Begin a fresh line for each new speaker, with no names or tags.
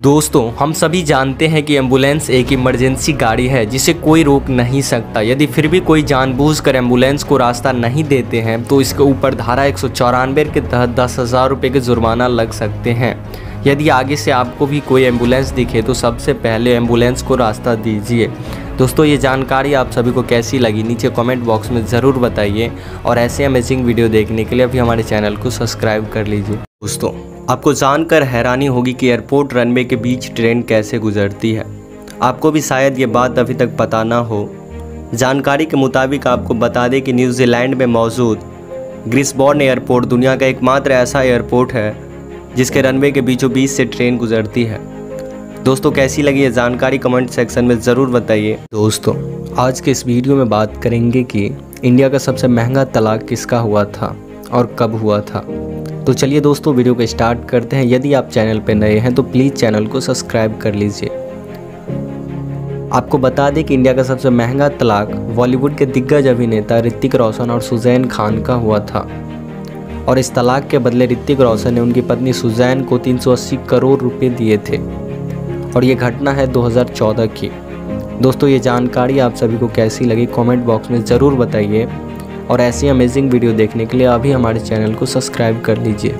दोस्तों, हम सभी जानते हैं कि एंबुलेंस एक इमरजेंसी गाड़ी है, जिसे कोई रोक नहीं सकता। यदि फिर भी कोई जानबूझकर एंबुलेंस को रास्ता नहीं देते हैं तो इसके ऊपर धारा एक सौ चौरानवे के तहत दस हज़ार रुपये के जुर्माना लग सकते हैं। यदि आगे से आपको भी कोई एंबुलेंस दिखे तो सबसे पहले एंबुलेंस को रास्ता दीजिए। दोस्तों, ये जानकारी आप सभी को कैसी लगी, नीचे कमेंट बॉक्स में ज़रूर बताइए। और ऐसे अमेजिंग वीडियो देखने के लिए अभी हमारे चैनल को सब्सक्राइब कर लीजिए। दोस्तों आपको जानकर हैरानी होगी कि एयरपोर्ट रनवे के बीच ट्रेन कैसे गुजरती है। आपको भी शायद ये बात अभी तक पता ना हो। जानकारी के मुताबिक आपको बता दें कि न्यूजीलैंड में मौजूद ग्रिसबॉर्न एयरपोर्ट दुनिया का एकमात्र ऐसा एयरपोर्ट है, जिसके रनवे के बीचों बीच से ट्रेन गुजरती है। दोस्तों, कैसी लगी ये जानकारी कमेंट सेक्शन में ज़रूर बताइए। दोस्तों, आज के इस वीडियो में बात करेंगे कि इंडिया का सबसे महँगा तलाक किसका हुआ था और कब हुआ था। तो चलिए दोस्तों, वीडियो को स्टार्ट करते हैं। यदि आप चैनल पर नए हैं तो प्लीज़ चैनल को सब्सक्राइब कर लीजिए। आपको बता दें कि इंडिया का सबसे महँगा तलाक बॉलीवुड के दिग्गज अभिनेता ऋतिक रोशन और सुजैन खान का हुआ था। और इस तलाक के बदले ऋतिक रोशन ने उनकी पत्नी सुजैन को 380 करोड़ रुपए दिए थे। और ये घटना है 2014 की। दोस्तों, ये जानकारी आप सभी को कैसी लगी, कमेंट बॉक्स में ज़रूर बताइए। और ऐसी अमेजिंग वीडियो देखने के लिए अभी हमारे चैनल को सब्सक्राइब कर लीजिए